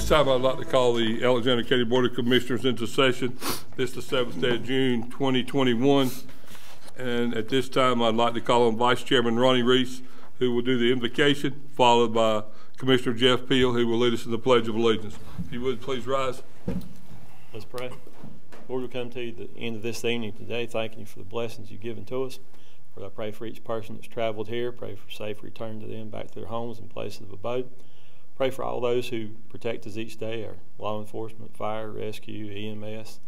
this time, I'd like to call the Alexander County Board of Commissioners into session. This is the seventh day of June, 2021. And at this time, I'd like to call on Vice Chairman Ronnie Reese, who will do the invocation, followed by Commissioner Jeff Peel, who will lead us in the Pledge of Allegiance. If you would, please rise. Let's pray. Lord, we come to you at the end of this evening today, thanking you for the blessings you've given to us. Lord, I pray for each person that's traveled here. Pray for safe return to them back to their homes and places of abode. Pray for all those who protect us each day, our law enforcement, fire, rescue, EMS,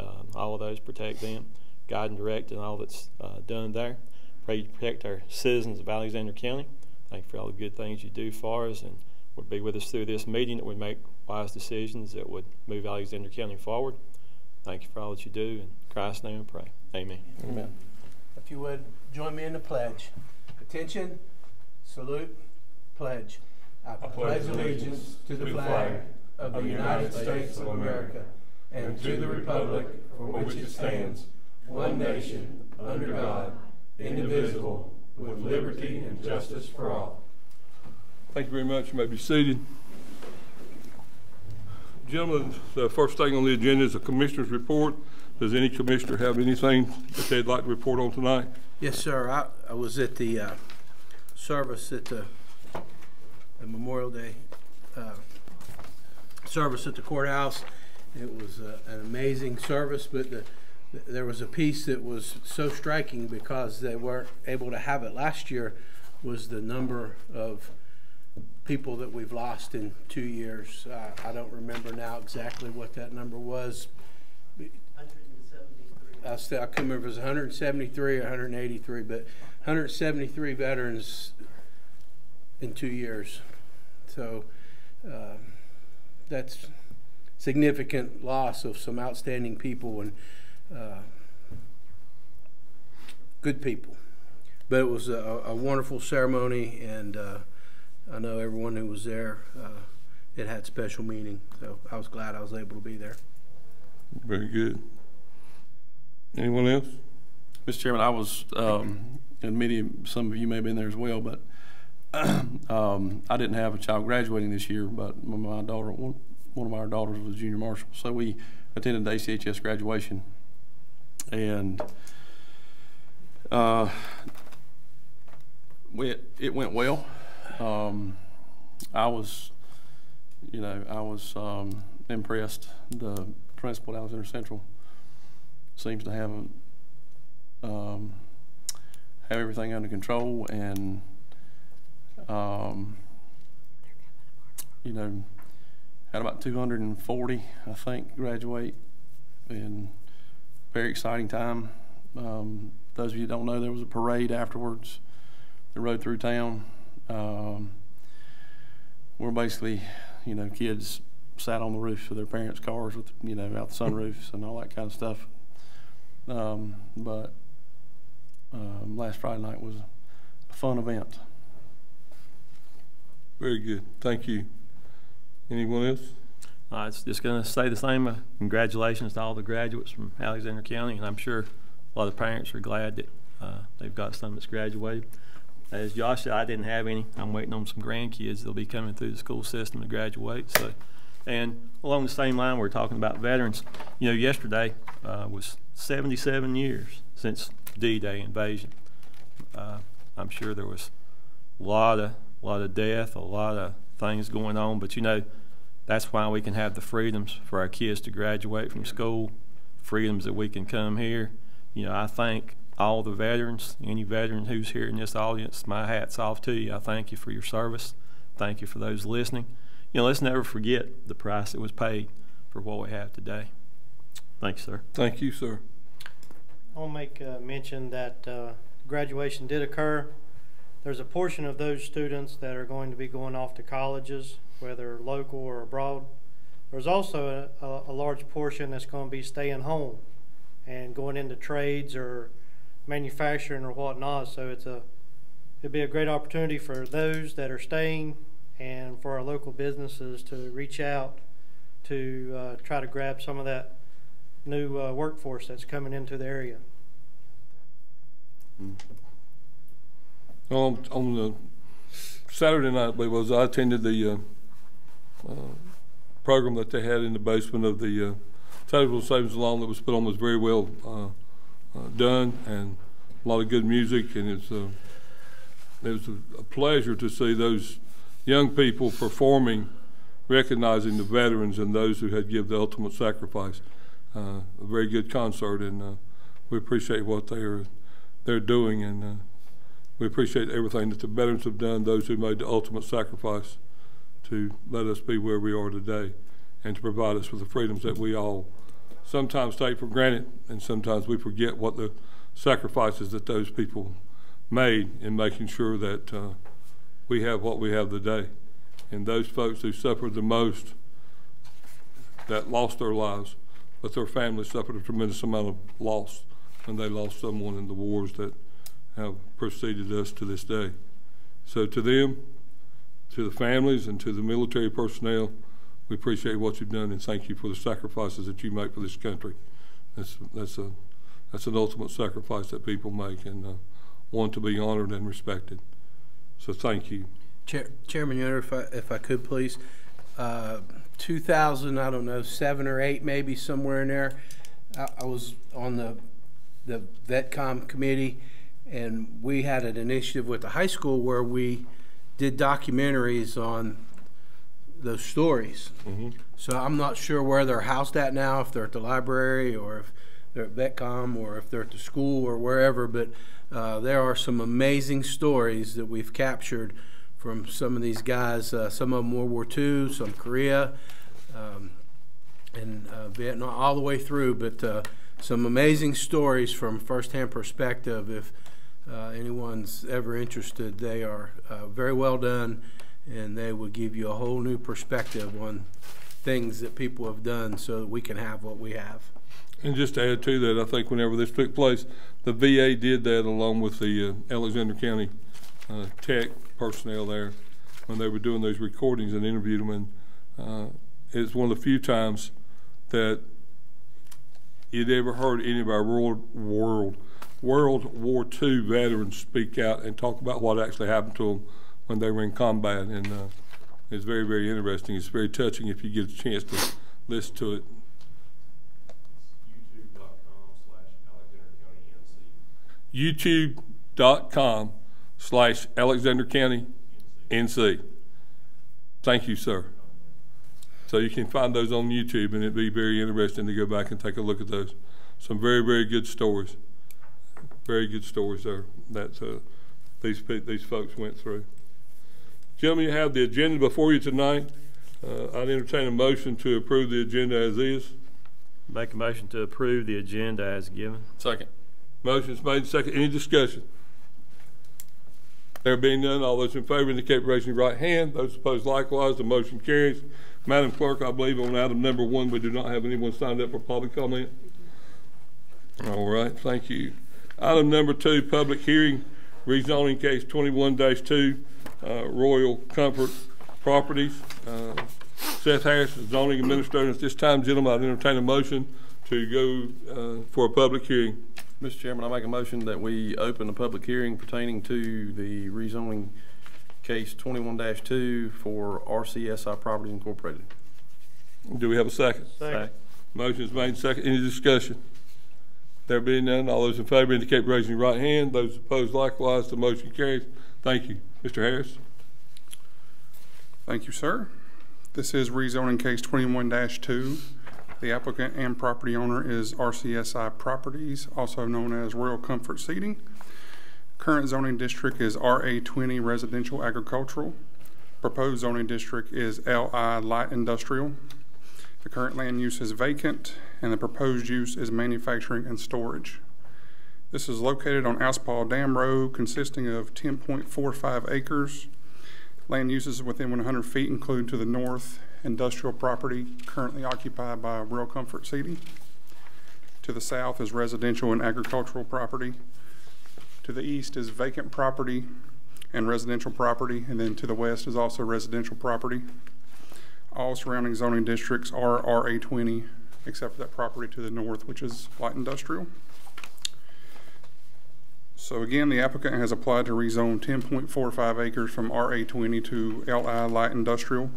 um, all of those, protect them, guide and direct in all that's uh, done there. Pray you protect our citizens of Alexander County. Thank you for all the good things you do for us and would be with us through this meeting that we make wise decisions that would move Alexander County forward. Thank you for all that you do. In Christ's name we pray. Amen. Amen. If you would join me in the pledge. Attention, salute, pledge. I pledge allegiance to the flag of the United States of America and to the republic for which it stands, one nation, under God, indivisible, with liberty and justice for all. Thank you very much. You may be seated. Gentlemen, the first thing on the agenda is a commissioner's report. Does any commissioner have anything that they'd like to report on tonight? Yes, sir. I, I was at the uh, service at the, the Memorial Day uh, service at the courthouse. It was uh, an amazing service, but the, there was a piece that was so striking because they weren't able to have it last year was the number of people that we've lost in two years. Uh, I don't remember now exactly what that number was. I, still, I couldn't remember if it was 173 or 183, but 173 veterans in two years. So uh, that's significant loss of some outstanding people and uh, good people. But it was a, a wonderful ceremony and uh, I know everyone who was there, uh, it had special meaning. So I was glad I was able to be there. Very good. Anyone else? Mr. Chairman, I was, um, and many, some of you may have been there as well, but um, I didn't have a child graduating this year, but my daughter, one, one of our daughters was a junior marshal. So we attended the ACHS graduation. And uh, we, it went well. Um, I was, you know, I was um, impressed. The principal at Alexander Central seems to have um, have everything under control, and um, you know, had about 240, I think, graduate, and very exciting time. Um, those of you who don't know, there was a parade afterwards. They rode through town. Um, we're basically, you know, kids sat on the roofs of their parents' cars with, you know, out the sunroofs and all that kind of stuff. Um, but um, last Friday night was a fun event. Very good. Thank you. Anyone else? I was just going to say the same. Uh, congratulations to all the graduates from Alexander County, and I'm sure a lot of parents are glad that uh, they've got some that's graduated. As Josh said, I didn't have any. I'm waiting on some grandkids. They'll be coming through the school system to graduate. So, and along the same line, we're talking about veterans. You know, yesterday uh, was 77 years since D-Day invasion. Uh, I'm sure there was a lot of a lot of death, a lot of things going on. But you know, that's why we can have the freedoms for our kids to graduate from school, freedoms that we can come here. You know, I thank all the veterans, any veteran who's here in this audience, my hat's off to you. I thank you for your service. Thank you for those listening. You know, let's never forget the price that was paid for what we have today. Thanks, sir. Thank you, sir. I'll make uh, mention that uh, graduation did occur. There's a portion of those students that are going to be going off to colleges, whether local or abroad. There's also a, a, a large portion that's going to be staying home and going into trades or manufacturing or whatnot. So it's a it'd be a great opportunity for those that are staying and for our local businesses to reach out to uh, try to grab some of that new uh, workforce that's coming into the area. Mm. On, on the Saturday night, I was I attended the uh, uh, program that they had in the basement of the uh, Savings Alone that was put on was very well uh, uh, done and a lot of good music and it's uh, it was a, a pleasure to see those young people performing, recognizing the veterans and those who had given the ultimate sacrifice. Uh, a very good concert, and we appreciate what they are they're doing, and we appreciate everything that the veterans have done. Those who made the ultimate sacrifice to let us be where we are today, and to provide us with the freedoms that we all sometimes take for granted, and sometimes we forget what the sacrifices that those people made in making sure that uh, we have what we have today. And those folks who suffered the most, that lost their lives, but their families suffered a tremendous amount of loss when they lost someone in the wars that have preceded us to this day. So to them, to the families, and to the military personnel, we appreciate what you've done and thank you for the sacrifices that you make for this country. That's, that's, a, that's an ultimate sacrifice that people make and uh, want to be honored and respected. So thank you. Chair, Chairman Yoder, if I, if I could please, uh, 2000, I don't know, seven or eight, maybe somewhere in there. I, I was on the the VetCom committee, and we had an initiative with the high school where we did documentaries on those stories. So I'm not sure where they're housed at now, if they're at the library or if they're at VetCom or if they're at the school or wherever, but uh, there are some amazing stories that we've captured from some of these guys, uh, some of them World War II, some Korea, um, and uh, Vietnam, all the way through, but uh, some amazing stories from firsthand perspective. If uh, anyone's ever interested, they are uh, very well done, and they will give you a whole new perspective on things that people have done so that we can have what we have. And just to add to that, I think whenever this took place, the VA did that along with the uh, Alexander County uh, Tech personnel there when they were doing those recordings and interviewed them. And uh, it's one of the few times that you'd ever heard any of our world, world, World War II veterans speak out and talk about what actually happened to them when they were in combat. And uh, it's very, very interesting. It's very touching if you get a chance to listen to it. youtube.com slash Alexander County NC. youtube.com slash Alexander Thank you, sir. So you can find those on YouTube, and it'd be very interesting to go back and take a look at those. Some very, very good stories. Very good stories there that uh, these these folks went through. Gentlemen, you have the agenda before you tonight. Uh, I'd entertain a motion to approve the agenda as is. Make a motion to approve the agenda as given. Second. Motion is made, second. Any discussion? There being none, all those in favor indicate by raising your right hand. Those opposed likewise, the motion carries. Madam Clerk, I believe on item number one, we do not have anyone signed up for public comment. All right, thank you. Item number two, public hearing, rezoning case twenty-one two, uh, Royal Comfort Properties. Uh, Seth Harris, zoning administrator. At this time, gentlemen, I'd entertain a motion to go, uh, for a public hearing. Mr. Chairman, I make a motion that we open a public hearing pertaining to the rezoning case twenty-one two for RCSI Properties Incorporated. Do we have a second? Second. Motion is made, second. Any discussion? There being none, all those in favor indicate raising your right hand. Those opposed likewise, the motion carries. Thank you. Mr. Harris? Thank you, sir. This is rezoning case twenty-one two. The applicant and property owner is RCSI Properties, also known as Royal Comfort Seating. Current zoning district is RA twenty Residential Agricultural. Proposed zoning district is LI Light Industrial. The current land use is vacant, and the proposed use is manufacturing and storage. This is located on Aspaw Dam Road, consisting of ten point four five acres. Land uses within one hundred feet include to the north, industrial property currently occupied by Royal Comfort Seating. To the south is residential and agricultural property. To the east is vacant property and residential property, and then to the west is also residential property. All surrounding zoning districts are RA twenty, except for that property to the north, which is light industrial. So again, the applicant has applied to rezone ten point four five acres from RA twenty to LI light industrial.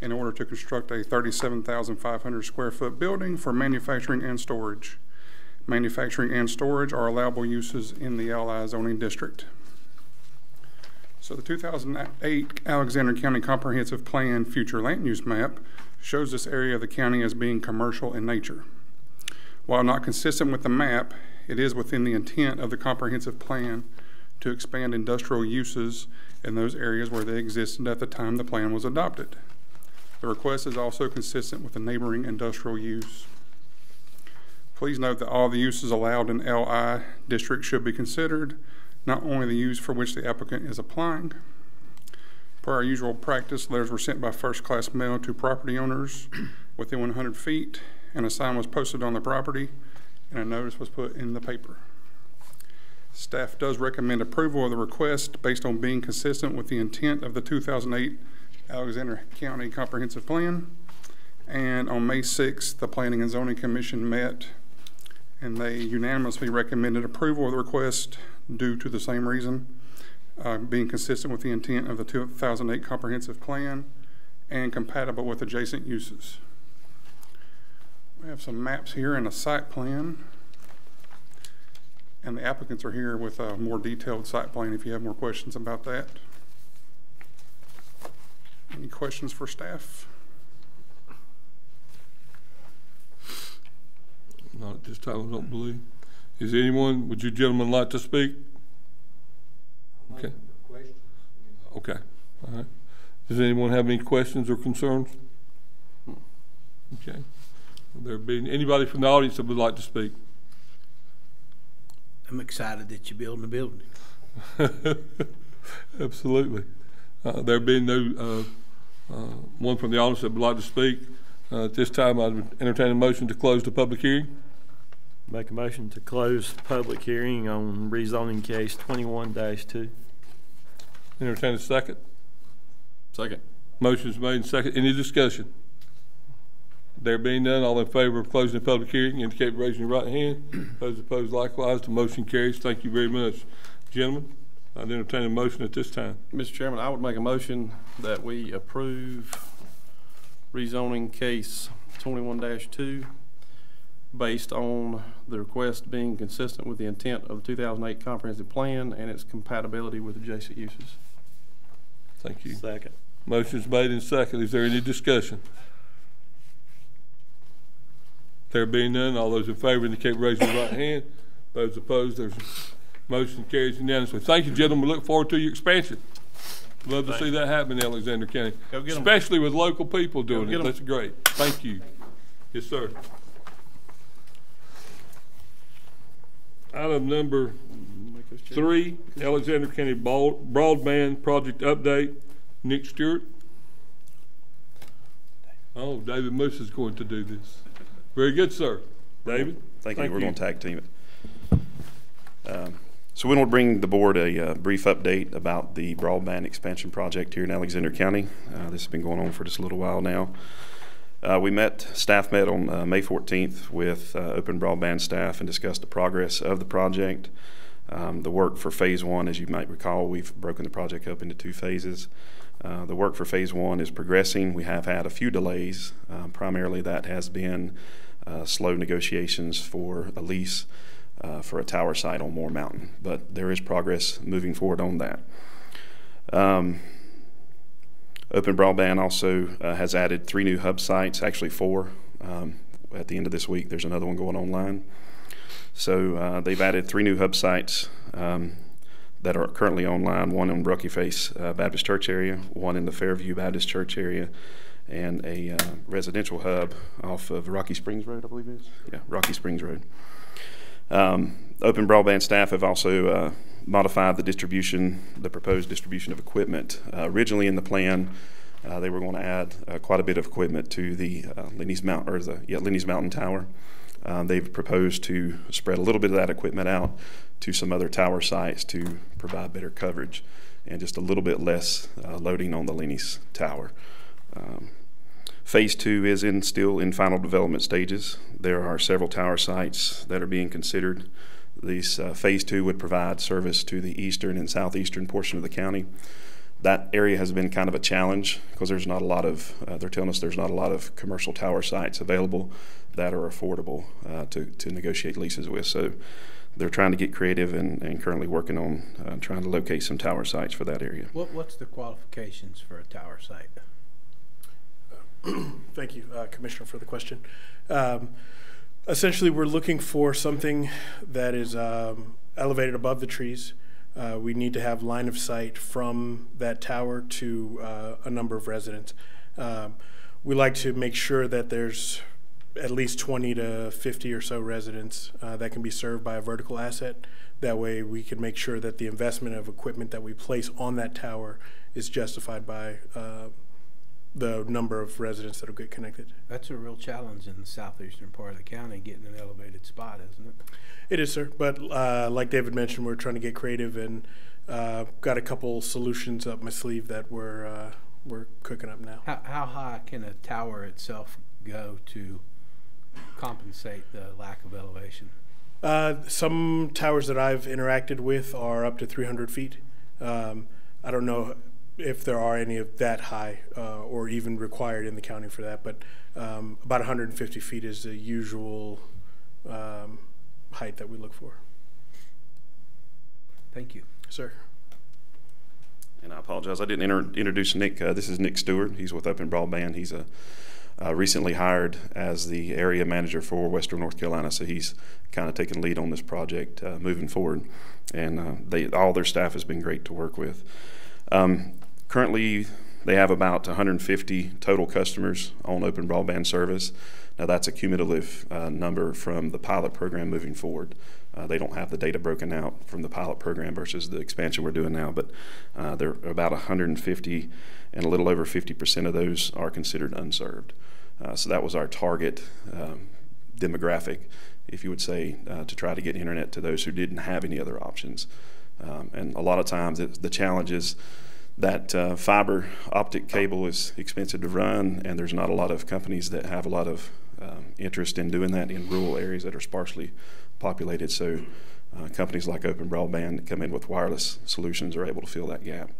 in order to construct a 37,500 square foot building for manufacturing and storage. Manufacturing and storage are allowable uses in the LI zoning district. So the 2008 Alexander County Comprehensive Plan Future Land Use Map shows this area of the county as being commercial in nature. While not consistent with the map, it is within the intent of the comprehensive plan to expand industrial uses in those areas where they existed at the time the plan was adopted. The request is also consistent with the neighboring industrial use. Please note that all the uses allowed in LI district should be considered, not only the use for which the applicant is applying. Per our usual practice, letters were sent by first-class mail to property owners within 100 feet, and a sign was posted on the property, and a notice was put in the paper. Staff does recommend approval of the request based on being consistent with the intent of the 2008 Alexander County Comprehensive Plan. And on May 6th, the Planning and Zoning Commission met and they unanimously recommended approval of the request due to the same reason, uh, being consistent with the intent of the 2008 Comprehensive Plan and compatible with adjacent uses. We have some maps here and a site plan. And the applicants are here with a more detailed site plan if you have more questions about that. Any questions for staff? Not at this time, I don't believe. Is anyone, would you gentlemen like to speak? Okay. Okay, all right. Does anyone have any questions or concerns? Okay. There being, anybody from the audience that would like to speak? I'm excited that you're building a building. Absolutely. Uh, There being no, uh, uh, one from the audience that would like to speak, uh, at this time, I would entertain a motion to close the public hearing. Make a motion to close public hearing on rezoning case twenty-one two. Entertain a second. Second. Motion's made and second. Any discussion? There being none, all in favor of closing the public hearing, indicate by raising your right hand. Those opposed likewise, the motion carries. Thank you very much. Gentlemen, I'd entertain a motion at this time. Mr. Chairman, I would make a motion that we approve rezoning case twenty-one two based on the request being consistent with the intent of the two thousand eight comprehensive plan and its compatibility with adjacent uses. Thank you. Second. Motion's made and second. Is there any discussion? There being none, all those in favor indicate by raising your right hand. Those opposed, there's motion carries unanimously. Thank you, gentlemen. We look forward to your expansion. Love to see that happen in Alexander County, Go get 'em. especially with local people doing get it. 'em. That's great. Thank you. Yes, sir. Item number Make those changes. Three, Alexander County Broadband Project Update, Nick Stewart. Oh, David Moose is going to do this. Very good, sir. David? Thank you. We're going to tag team it. Um, So we want to bring the board a uh, brief update about the broadband expansion project here in Alexander County. Uh, This has been going on for just a little while now. Uh, We met, staff met on uh, May 14th with uh, Open Broadband staff and discussed the progress of the project. Um, The work for Phase One, as you might recall, we've broken the project up into two phases. Uh, The work for Phase One is progressing. We have had a few delays. Um, Primarily, that has been uh, slow negotiations for a lease uh, for a tower site on Moore Mountain. But there is progress moving forward on that. Um, Open Broadband also uh, has added three new hub sites, actually four. Um, at the end of this week, there's another one going online. So uh, they've added three new hub sites um, that are currently online one in Rocky Face uh, Baptist Church area, one in the Fairview Baptist Church area, and a uh, residential hub off of Rocky Springs Road, I believe it is. Yeah, Rocky Springs Road. Um, Open Broadband staff have also modified the distribution, the proposed distribution of equipment. Uh, originally in the plan, uh, they were going to add uh, quite a bit of equipment to the uh, Linney's Mount or the yeah, Linney's Mountain Tower. Uh, they've proposed to spread a little bit of that equipment out to some other tower sites to provide better coverage and just a little bit less uh, loading on the Linney's Tower. Um, Phase two is in, still in final development stages. There are several tower sites that are being considered. These, uh, phase two would provide service to the eastern and southeastern portion of the county. that area has been kind of a challenge because there's not a lot of, uh, they're telling us there's not a lot of commercial tower sites available that are affordable uh, to, to negotiate leases with. So they're trying to get creative and, and currently working on uh, trying to locate some tower sites for that area. What, what's the qualifications for a tower site? Thank you, uh, Commissioner, for the question. Um, essentially, we're looking for something that is um, elevated above the trees. Uh, we need to have line of sight from that tower to uh, a number of residents. Um, we like to make sure that there's at least 20 to 50 or so residents uh, that can be served by a vertical asset. That way, we can make sure that the investment of equipment that we place on that tower is justified by uh, the number of residents that will get connected. That's a real challenge in the southeastern part of the county, getting an elevated spot, isn't it? It is, sir. But uh, like David mentioned, we're trying to get creative and uh, got a couple solutions up my sleeve that we're uh, we're cooking up now. How, how high can a tower itself go to compensate the lack of elevation? Uh, some towers that I've interacted with are up to 300 feet. Um, I don't know if there are any of that high uh, or even required in the county for that, but um, about 150 feet is the usual um, height that we look for. Thank you. Sir. And I apologize, I didn't inter- introduce Nick. Uh, this is Nick Stewart. He's with Open Broadband. He's a uh, recently hired as the area manager for Western North Carolina, so he's kind of taking lead on this project uh, moving forward. And uh, they, all their staff has been great to work with. Um, currently, they have about 150 total customers on Open Broadband service. Now, that's a cumulative uh, number from the pilot program moving forward. Uh, they don't have the data broken out from the pilot program versus the expansion we're doing now, but uh, there are about 150, and a little over 50% of those are considered unserved. Uh, so that was our target um, demographic, if you would say, uh, to try to get internet to those who didn't have any other options. Um, and a lot of times it, the challenge is that uh, fiber optic cable is expensive to run, and there's not a lot of companies that have a lot of um, interest in doing that in rural areas that are sparsely populated. So uh, companies like Open Broadband come in with wireless solutions are able to fill that gap.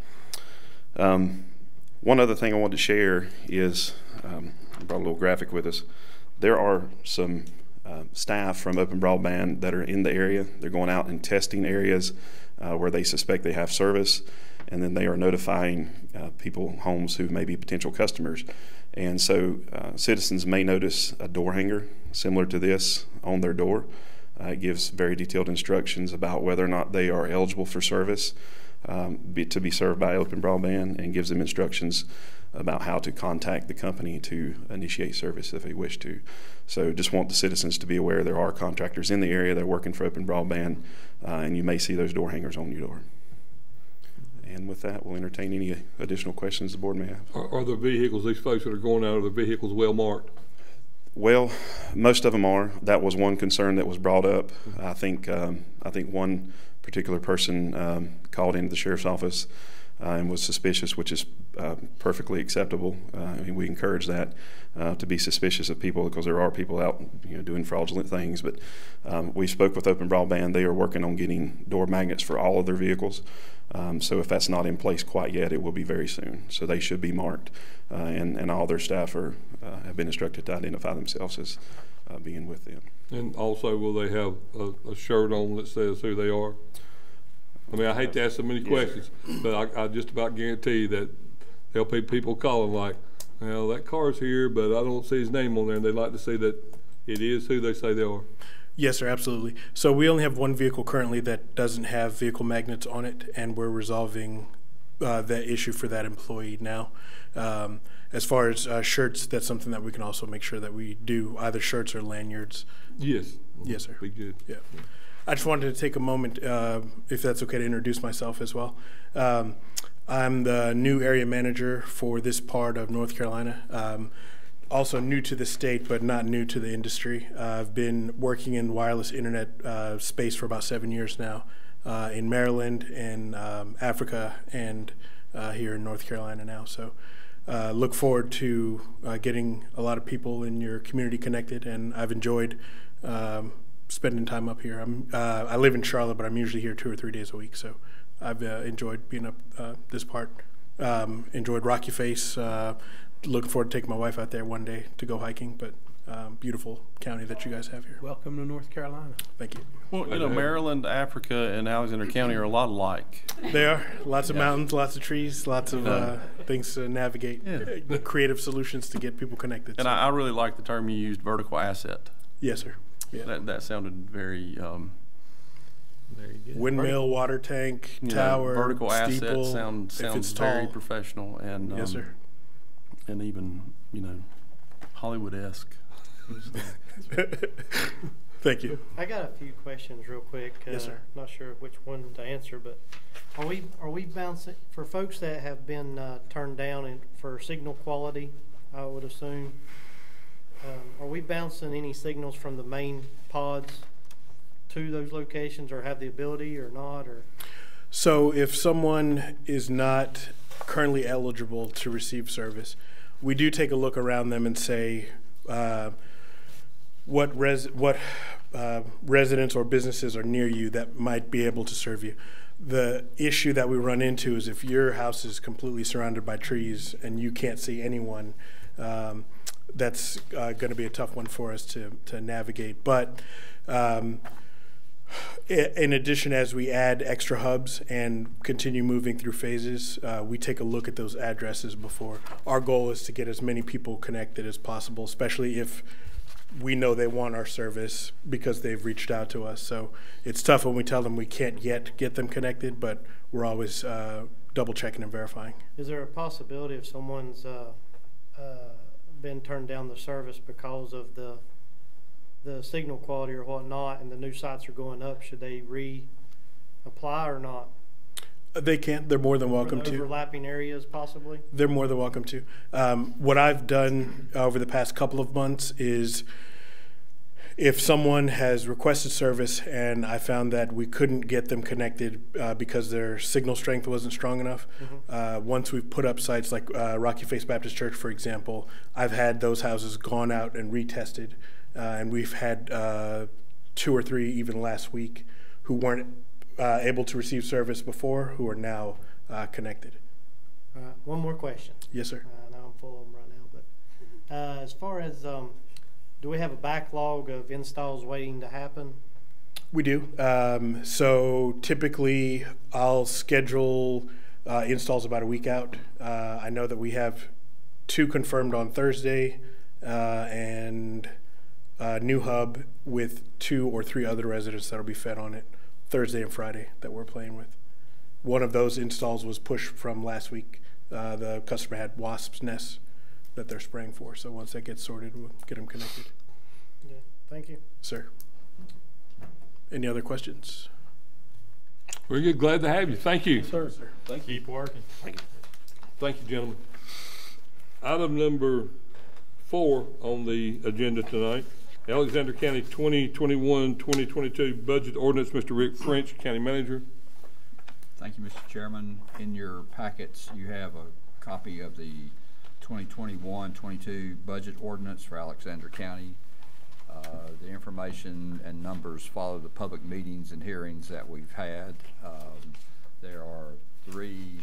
Um, one other thing I wanted to share is um, I brought a little graphic with us. There are some uh, staff from Open Broadband that are in the area. They're going out and testing areas uh, where they suspect they have service, and then they are notifying uh, people, homes who may be potential customers. And so uh, citizens may notice a door hanger similar to this on their door. Uh, it gives very detailed instructions about whether or not they are eligible for service um, be, to be served by Open Broadband and gives them instructions about how to contact the company to initiate service if they wish to. So just want the citizens to be aware there are contractors in the area that are working for Open Broadband, uh, and you may see those door hangers on your door. And with that, we'll entertain any additional questions the board may have. Are, are the vehicles, these folks that are going out, are the vehicles well marked? Well, most of them are. That was one concern that was brought up. I think um, I think one particular person um, called into the sheriff's office uh, and was suspicious, which is uh, perfectly acceptable. Uh, I mean, we encourage that uh, to be suspicious of people because there are people out, you know, doing fraudulent things. But um, we spoke with Open Broadband; they are working on getting door magnets for all of their vehicles. Um, so if that's not in place quite yet, it will be very soon. So they should be marked, uh, and and all their staff are uh, have been instructed to identify themselves as being with them. And also, will they have a, a shirt on that says who they are? I mean, I hate to ask so many questions, but I, I just about guarantee that there'll be people calling like, well, that car's here, but I don't see his name on there, and they'd like to see that it is who they say they are. Yes, sir, absolutely. So we only have one vehicle currently that doesn't have vehicle magnets on it, and we're resolving uh, that issue for that employee now. Um, as far as uh, shirts, that's something that we can also make sure that we do either shirts or lanyards. Yes. Yes, sir. Be good. Yeah. I just wanted to take a moment, uh, if that's okay, to introduce myself as well. Um, I'm the new area manager for this part of North Carolina. Um, also new to the state, but not new to the industry. Uh, I've been working in wireless internet uh, space for about seven years now uh, in Maryland, in um, Africa, and uh, here in North Carolina now. So uh, look forward to uh, getting a lot of people in your community connected, and I've enjoyed um, spending time up here. I'm I live in Charlotte, but I'm usually here two or three days a week. So I've enjoyed being up this part Um, enjoyed Rocky Face. Uh, looking forward to taking my wife out there one day to go hiking. But um, beautiful county that you guys have here. Welcome to North Carolina. Thank you. Well, you know, Maryland, Africa, and Alexander County are a lot alike. They are lots of mountains, lots of trees, lots of uh, things to navigate, Yeah. uh, creative solutions to get people connected. And So, I, I really like the term you used, vertical asset. yes, sir. Yeah. That, that sounded very, um, Very good. Windmill, water tank, you know, tower, vertical steeple. asset sound, if sounds very tall. professional and, um, Yes, sir. And even, you know, Hollywood-esque. Thank you. I got a few questions real quick. Yes, Uh, sir. Not sure which one to answer, but are we, are we bouncing, for folks that have been uh, turned down and for signal quality, I would assume, um, are we bouncing any signals from the main pods to those locations or have the ability or not, or? So if someone is not currently eligible to receive service, we do take a look around them and say, uh, what res, what uh, residents or businesses are near you that might be able to serve you. The issue that we run into is if your house is completely surrounded by trees and you can't see anyone, um, that's uh, going to be a tough one for us to, to navigate. But um, In addition, as we add extra hubs and continue moving through phases, uh, we take a look at those addresses before. Our goal is to get as many people connected as possible, especially if we know they want our service because they've reached out to us. So it's tough when we tell them we can't yet get them connected, but we're always uh, double checking and verifying. Is there a possibility if someone's uh, uh, been turned down the service because of the the signal quality or whatnot, and the new sites are going up, should they reapply or not? Uh, They can't. They're more than welcome the to. Overlapping areas possibly? They're more than welcome to. Um, what I've done over the past couple of months is if someone has requested service and I found that we couldn't get them connected uh, because their signal strength wasn't strong enough, uh, once we've put up sites like uh, Rocky Face Baptist Church, for example, I've had those houses gone out and retested. Uh, and we've had uh, two or three even last week who weren't uh, able to receive service before who are now uh, connected. All right, one more question. Yes, sir. I know I'm full of them right now, but uh, as far as, um, do we have a backlog of installs waiting to happen? We do. Um, so typically, I'll schedule uh, installs about a week out. Uh, I know that we have two confirmed on Thursday uh, and a new hub with two or three other residents that'll be fed on it Thursday and Friday that we're playing with. One of those installs was pushed from last week. Uh, the customer had wasps' nests that they're spraying for. So once that gets sorted, we'll get them connected. Yeah, thank you. Sir. Any other questions? Very good, glad to have you, thank you. Sir, sir. thank you. Keep working. Thank you. Thank you, gentlemen. Item number four on the agenda tonight, Alexander County 2021-2022 Budget Ordinance, Mr. Rick French, County Manager. Thank you, Mr. Chairman. In your packets, you have a copy of the 2021-22 budget ordinance for Alexander County. Uh, The information and numbers follow the public meetings and hearings that we've had. Um, There are three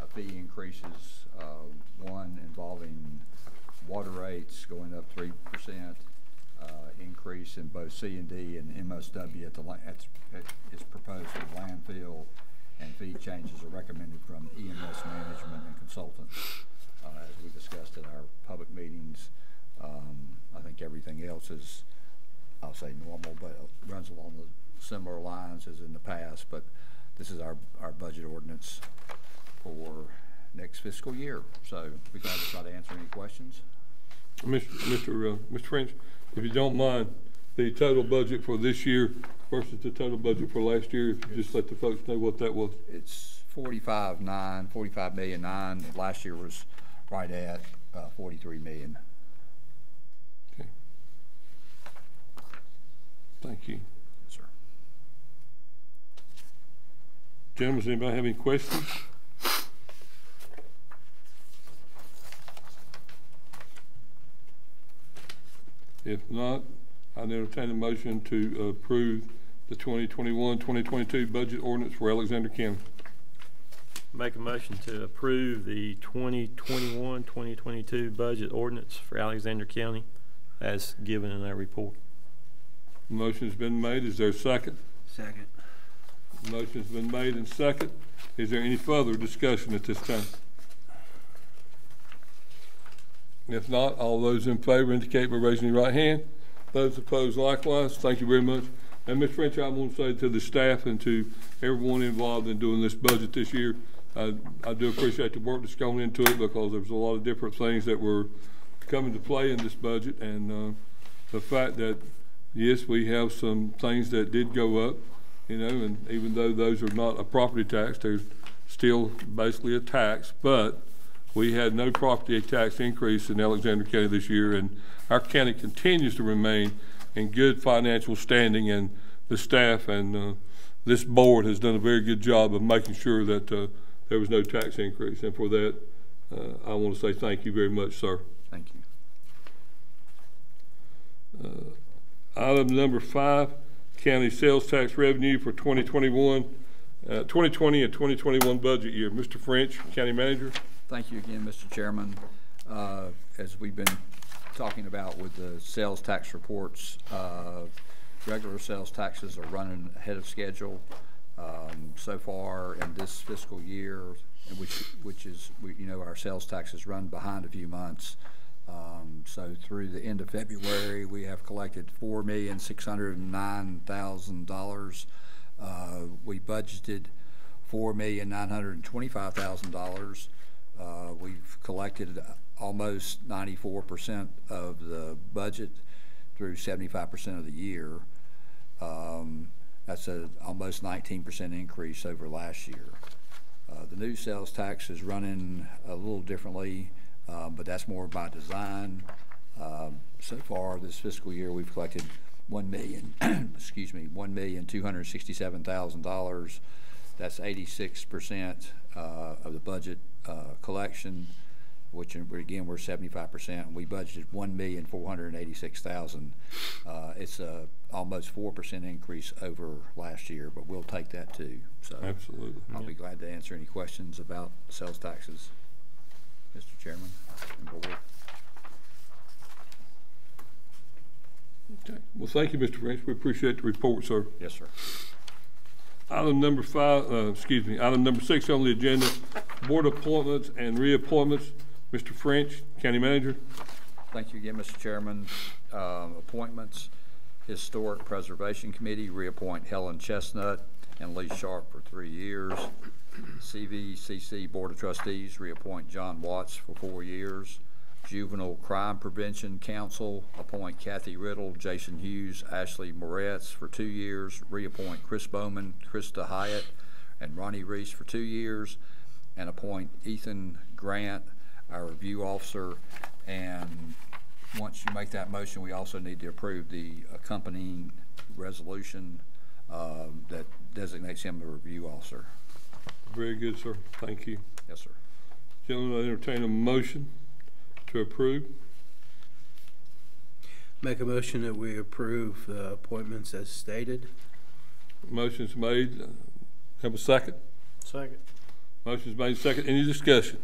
uh, fee increases, uh, one involving water rates going up three percent, uh, increase in both C and D and MSW at the, at, at, is proposed for landfill, and fee changes are recommended from EMS management and consultants, uh, as we discussed in our public meetings. Um, I think everything else is, I'll say normal, but runs along the similar lines as in the past, but this is our, our budget ordinance for next fiscal year. So be glad to try to answer any questions. Mr. Mr. uh, Mr. French, if you don't mind, the total budget for this year versus the total budget for last year, if you just let the folks know what that was. It's forty-five nine, forty-five million nine. Last year was right at uh, forty-three million. Okay. Thank you. Sir. Gentlemen, does anybody have any questions? If not, I entertain a motion to approve the 2021-2022 budget ordinance for Alexander County. Make a motion to approve the 2021, 2022 budget ordinance for Alexander County as given in our report. Motion's been made. Is there a second? Second. Motion's been made and second. Is there any further discussion at this time? If not, all those in favor indicate by raising your right hand. Those opposed likewise. Thank you very much. And Ms. French, I want to say to the staff and to everyone involved in doing this budget this year, I, I do appreciate the work that's gone into it because there's a lot of different things that were coming to play in this budget. And uh, the fact that, yes, we have some things that did go up, you know, and even though those are not a property tax, they're still basically a tax. But we had no property tax increase in Alexander County this year, and our county continues to remain in good financial standing, and the staff and uh, this board has done a very good job of making sure that uh, there was no tax increase. And for that, uh, I want to say thank you very much, sir. Thank you. Item number five, county sales tax revenue for 2021, uh, 2020 and 2021 budget year. Mr. French, county manager. Thank you again, Mr. Chairman. Uh, As we've been talking about with the sales tax reports, uh, regular sales taxes are running ahead of schedule. Um, So far in this fiscal year, which, which is, you know, our sales taxes run behind a few months. Um, So through the end of February, we have collected four million, six hundred and nine thousand dollars. Uh, We budgeted four million, nine hundred and twenty-five thousand dollars. Uh, We've collected almost ninety-four percent of the budget through seventy-five percent of the year. Um, That's a almost nineteen percent increase over last year. Uh, The new sales tax is running a little differently, uh, but that's more by design. Um, So far this fiscal year, we've collected one million, excuse me, one million, two hundred sixty-seven thousand dollars. That's eighty-six percent uh, of the budget uh, collection, which uh, again, we're seventy-five percent. We budgeted one million, four hundred eighty-six thousand. Uh, It's a almost four percent increase over last year, but we'll take that too. So Absolutely. I'll be glad to answer any questions about sales taxes, Mr. Chairman and Board. Okay. Well, thank you, Mr. French. We appreciate the report, sir. Yes, sir. Item number five, uh, excuse me, item number six on the agenda, board appointments and reappointments. Mr. French, county manager. Thank you again, Mr. Chairman. Um, Appointments, Historic Preservation Committee, reappoint Helen Chestnut and Lee Sharp for three years. CVCC Board of Trustees, reappoint John Watts for four years. Juvenile Crime Prevention Council, appoint Kathy Riddle, Jason Hughes, Ashley Moretz for two years. Reappoint Chris Bowman, Krista Hyatt, and Ronnie Reese for two years. And appoint Ethan Grant, our review officer. And once you make that motion, we also need to approve the accompanying resolution um, that designates him the review officer. Very good, sir. Thank you. Yes, sir. Gentlemen, I entertain a motion to approve. Make a motion that we approve the appointments as stated. Motion's made. Have a second? Second. Motion's made second. Any discussion?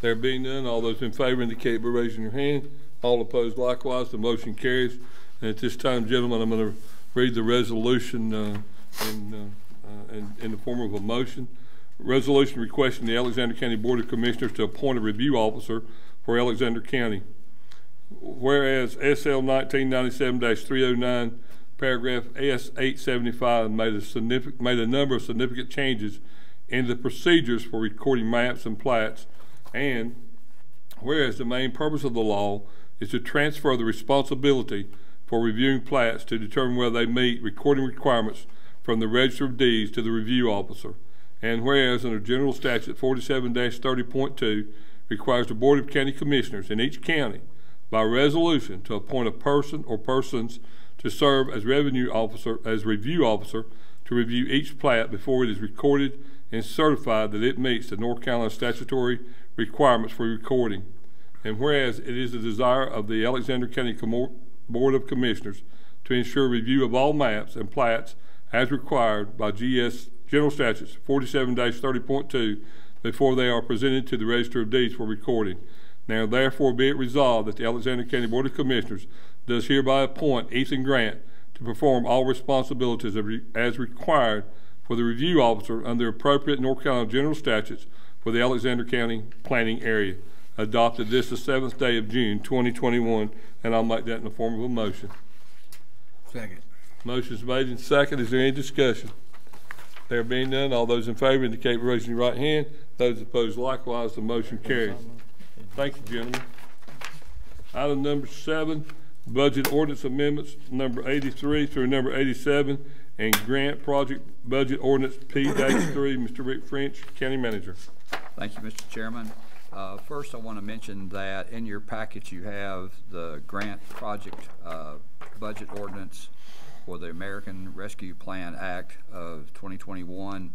There being none, all those in favor indicate by raising your hand. All opposed likewise, the motion carries. And at this time, gentlemen, I'm going to read the resolution uh, in, uh, uh, in, in the form of a motion. Resolution requesting the Alexander County Board of Commissioners to appoint a review officer for Alexander County. Whereas SL 1997-309, paragraph S 875 made a made a number of significant changes in the procedures for recording maps and plats, and whereas the main purpose of the law is to transfer the responsibility for reviewing plats to determine whether they meet recording requirements from the Register of Deeds to the review officer. And whereas under General Statute 47-30.2 requires the Board of County Commissioners in each county by resolution to appoint a person or persons to serve as revenue officer, as review officer, to review each plat before it is recorded and certified that it meets the North Carolina statutory requirements for recording. And whereas it is the desire of the Alexander County Commo- Board of Commissioners to ensure review of all maps and plats as required by GS General Statutes 47-30.2 before they are presented to the Register of Deeds for recording. Now therefore be it resolved that the Alexander County Board of Commissioners does hereby appoint Ethan Grant to perform all responsibilities of re- as required for the review officer under appropriate North Carolina general statutes for the Alexander County planning area. Adopted this the seventh day of June, twenty twenty-one, and I'll make that in the form of a motion. Second. Motion's made and second. Is there any discussion? There being none, all those in favor indicate by raising your right hand. Those opposed likewise, the motion carries. Thank you, gentlemen. Item number seven, budget ordinance amendments, number eighty-three through number eighty-seven, and grant project budget ordinance P three. Mr. Rick French, County Manager. Thank you, Mr. Chairman. Uh, First, I want to mention that in your package, you have the grant project uh, budget ordinance for the American Rescue Plan Act of 2021.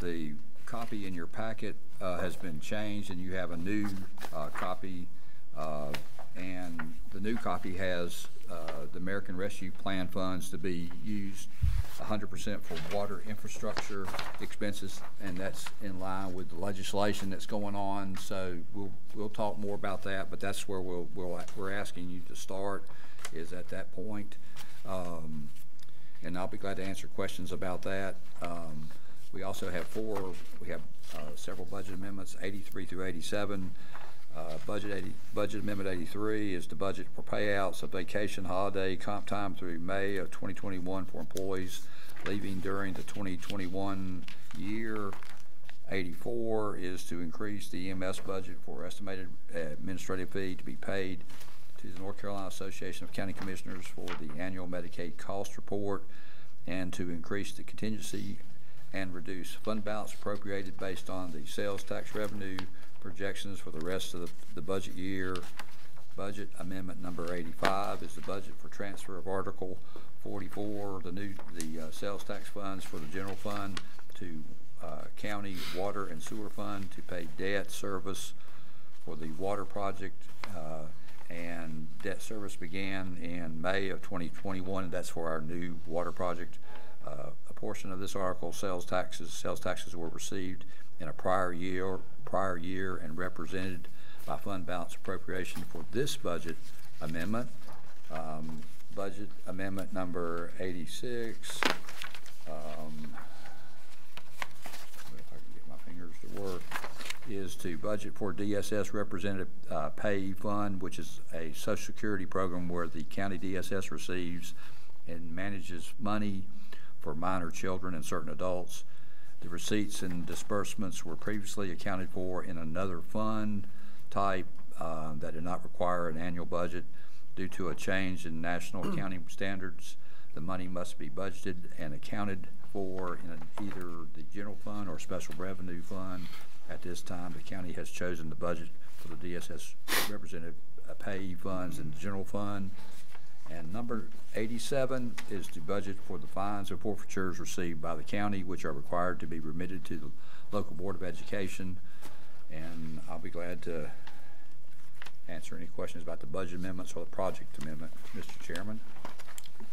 The copy in your packet uh, has been changed, and you have a new uh, copy. uh, And the new copy has uh, the American Rescue Plan funds to be used hundred percent for water infrastructure expenses, and that's in line with the legislation that's going on, so we'll, we'll talk more about that, but that's where we'll, we'll, we're asking you to start, is at that point. Um, and I'll be glad to answer questions about that. Um, we also have four, we have, uh, several budget amendments, eighty-three through eighty-seven. Uh, budget eighty, budget amendment eighty-three is the budget for payouts of vacation, holiday, comp time through May of twenty twenty-one for employees leaving during the twenty twenty-one year. Eighty-four is to increase the EMS budget for estimated administrative fee to be paid to the North Carolina Association of County Commissioners for the annual Medicaid cost report and to increase the contingency and reduce fund balance appropriated based on the sales tax revenue projections for the rest of the, the budget year. Budget amendment number eighty-five is the budget for transfer of Article forty-four, the new, the, uh, sales tax funds for the general fund to, uh, county water and sewer fund to pay debt service for the water project, uh, and debt service began in May of twenty twenty-one, that's for our new water project. Uh, a portion of this article, sales taxes, sales taxes were received in a prior year, prior year and represented by fund balance appropriation for this budget amendment. Um, budget amendment number eighty-six, um, if I can get my fingers to work, is to budget for DSS Representative uh, Pay Fund, which is a social security program where the county DSS receives and manages money for minor children and certain adults. The receipts and disbursements were previously accounted for in another fund type uh, that did not require an annual budget. Due to a change in national accounting standards, the money must be budgeted and accounted for in either the general fund or special revenue fund. At this time, the county has chosen the budget for the DSS representative uh, pay funds in the general fund. And number eighty-seven is the budget for the fines and forfeitures received by the county, which are required to be remitted to the local board of education. And I'll be glad to answer any questions about the budget amendments or the project amendment, Mr. Chairman.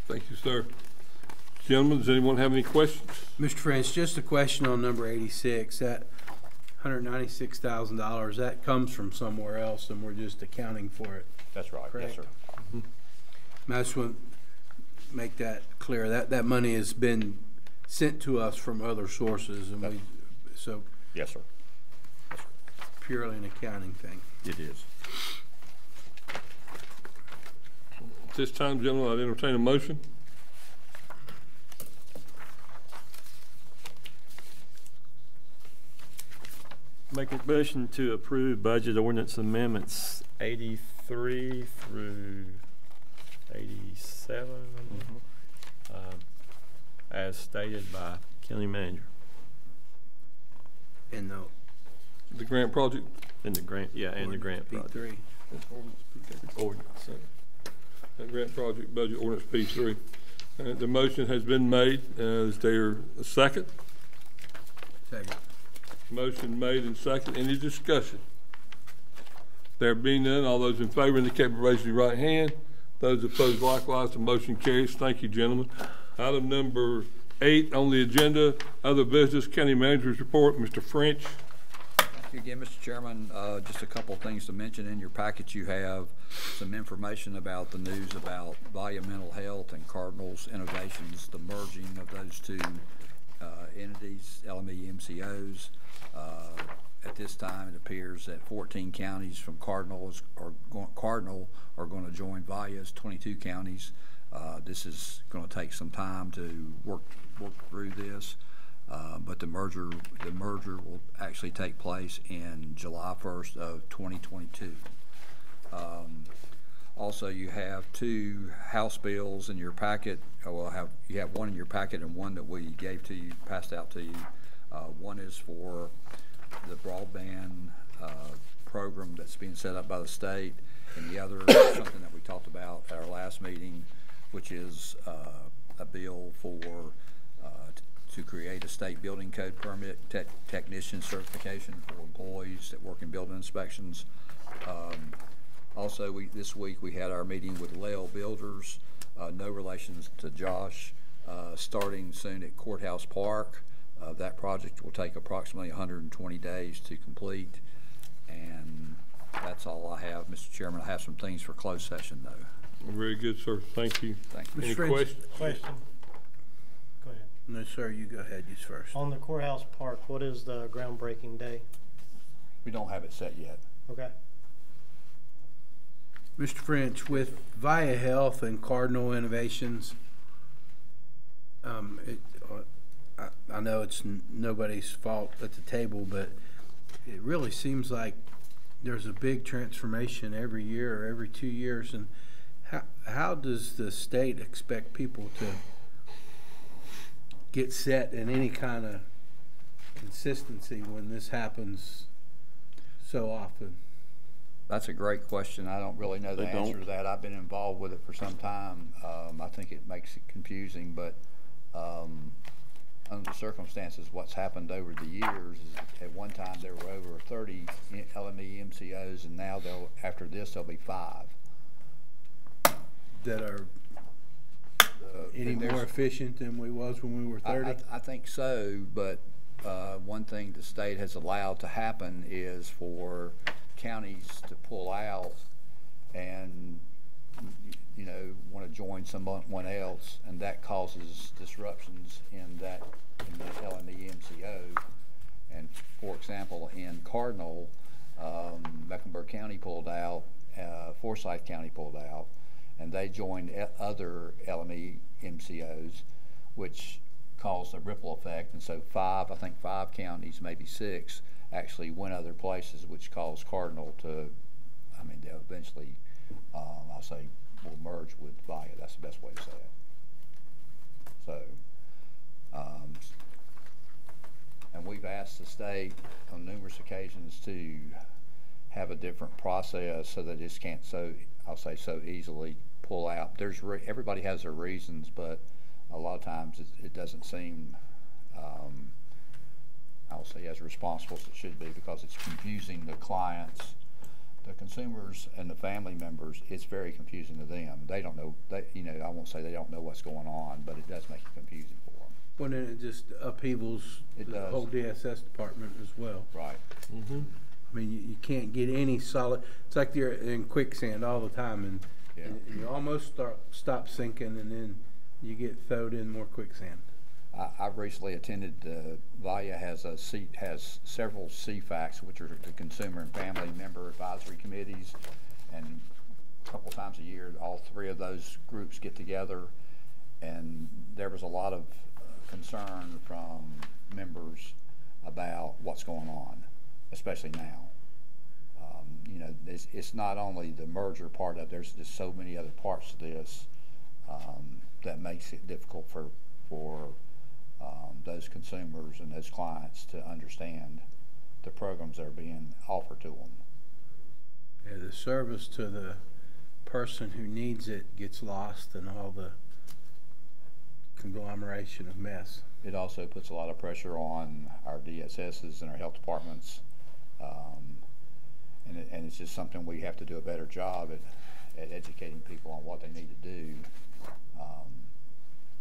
Thank you, sir. Gentlemen, does anyone have any questions? Mr. French, just a question on number eighty-six, that hundred ninety-six thousand dollars, that comes from somewhere else and we're just accounting for it. That's right, yes, sir. Mm-hmm. I just want to make that clear, that, that money has been sent to us from other sources and we, so Yes, sir. purely an accounting thing. It is. At this time, gentlemen, I'd entertain a motion. Make a motion to approve budget ordinance amendments eighty-three through eighty-seven, um, as stated by county manager And the The grant project. in the grant, yeah, and the grant P project. three. Ordinance. That grant project budget ordinance P three. Uh, the motion has been made. Uh, is there a second? Second. Motion made and second. Any discussion? There being none, all those in favor indicate by raising your right hand. Those opposed likewise, the motion carries. Thank you, gentlemen. Item number eight on the agenda, other business, county manager's report, Mr. French. Thank you again, Mr. Chairman. Uh, Just a couple things to mention. In your packet, you have some information about the news about Vaya Mental Health and Cardinals Innovations, the merging of those two entities, LME MCOs. Uh, At this time, it appears that 14 counties from Cardinals are, Cardinal are going to join Vaya's 22 counties. Uh, This is going to take some time to work, work through this. Uh, but the merger, the merger will actually take place in July first of twenty twenty-two. Um, also, you have two House bills in your packet, uh, well, have, you have one in your packet and one that we gave to you, passed out to you. Uh, one is for the broadband, uh, program that's being set up by the state, and the other is something that we talked about at our last meeting, which is, uh, a bill for, uh, to create a state building code permit tech, technician certification for employees that work in building inspections. Um, also, we, this week, we had our meeting with Lael Builders, uh, no relations to Josh, uh, starting soon at Courthouse Park. Uh, that project will take approximately hundred and twenty days to complete. And that's all I have, Mr. Chairman. I have some things for closed session, though. Very good, sir. Thank you. Thank you. Any Mr. French. questions? Question. Go ahead. No, sir, you go ahead, you first. On the courthouse park, what is the groundbreaking day? We don't have it set yet. Okay. Mr. French, with Vaya Health and Cardinal Innovations, um, it, uh, I, I know it's nobody's fault at the table, but it really seems like there's a big transformation every year or every two years, and how, how does the state expect people to get set in any kind of consistency when this happens so often? That's a great question. I don't really know the They answer don't. to that. I've been involved with it for some time. Um, I think it makes it confusing, but, um, under the circumstances, what's happened over the years is at one time there were over thirty LME MCOs and now they'll, after this, there'll be five. That are Uh, any more efficient than we was when we were I- thirty? I, I think so, but, uh, one thing the state has allowed to happen is for counties to pull out and, you know, wanna join someone else, and that causes disruptions in that, in the MCO. And for example, in Cardinal, um, Mecklenburg County pulled out, uh, Forsyth County pulled out, and they joined other LME MCOs, which caused a ripple effect. And so five, I think five counties, maybe six, actually went other places, which caused Cardinal to, I mean, they'll eventually, um, I'll say, will merge with Vaya. That's the best way to say it. So, um, and we've asked the state on numerous occasions to have a different process so that this can't so, I'll say so easily pull out. There's, re- everybody has their reasons, but a lot of times it, it doesn't seem, um, I'll say as responsible as it should be because it's confusing the clients, the consumers and the family members. It's very confusing to them. They don't know, they, you know, I won't say they don't know what's going on, but it does make it confusing for them. Well, then it just upheavals It the does. whole DSS department as well. Right. Mm-hmm. I mean, you, you can't get any solid, it's like you're in quicksand all the time and, Yeah. and you almost start, stop sinking and then you get thrown in more quicksand. I, recently attended, uh, Vaya has a seat, has several CFACs, which are the Consumer and Family Member Advisory Committees. And a couple times a year, all three of those groups get together. And there was a lot of concern from members about what's going on, especially now. Um, you know, it's, it's not only the merger part of, there's just so many other parts to this, um, that makes it difficult for, for, um, those consumers and those clients to understand the programs that are being offered to them. Yeah, the service to the person who needs it gets lost in all the conglomeration of mess. It also puts a lot of pressure on our DSSs and our health departments. Um, and it, and it's just something we have to do a better job at, at educating people on what they need to do. Um,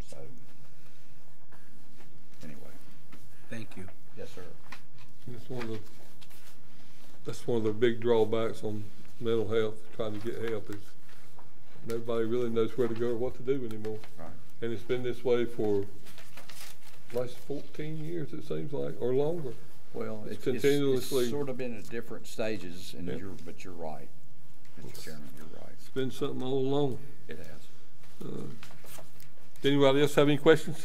so, Thank you. Yes, sir. That's one of the, that's one of the big drawbacks on mental health, trying to get help is nobody really knows where to go or what to do anymore. Right. And it's been this way for last fourteen years, it seems like, or longer. Well, It's it's, it's, continuously- it's sort of been at different stages, and Yeah. you're, but you're right, Mr. Chairman, you're right. It's been something all along. It has. Uh, anybody else have any questions?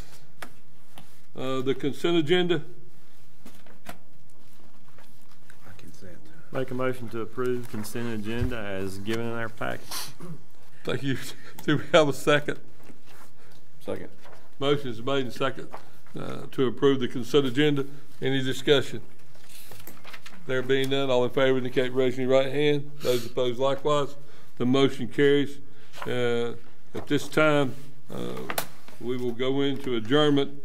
Uh, the consent agenda, I consent. Make a motion to approve consent agenda as given in our packet. thank you. Do we have a second? Second. Motion is made and second, uh, to approve the consent agenda. Any discussion? There being none, all in favor indicate by raising your right hand. Those opposed likewise. The motion carries. Uh, at this time, uh, we will go into adjournment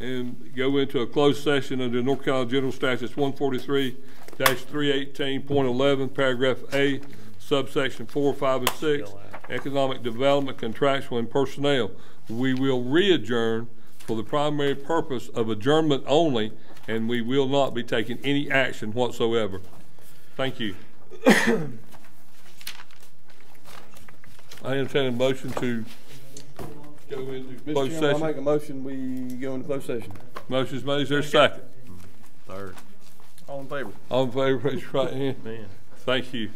and go into a closed session under North Carolina General Statutes one forty-three three eighteen point eleven, paragraph A, subsection four, five, and six, economic development, contractual, and personnel. We will re-adjourn for the primary purpose of adjournment only, and we will not be taking any action whatsoever. Thank you. I entertain a motion to go into Mr. closed Chairman, I'll session. make a motion, we go into closed session. Motion's made, is there a second? Third. All in favor? All in favor, raise your right hand. Man. Thank you.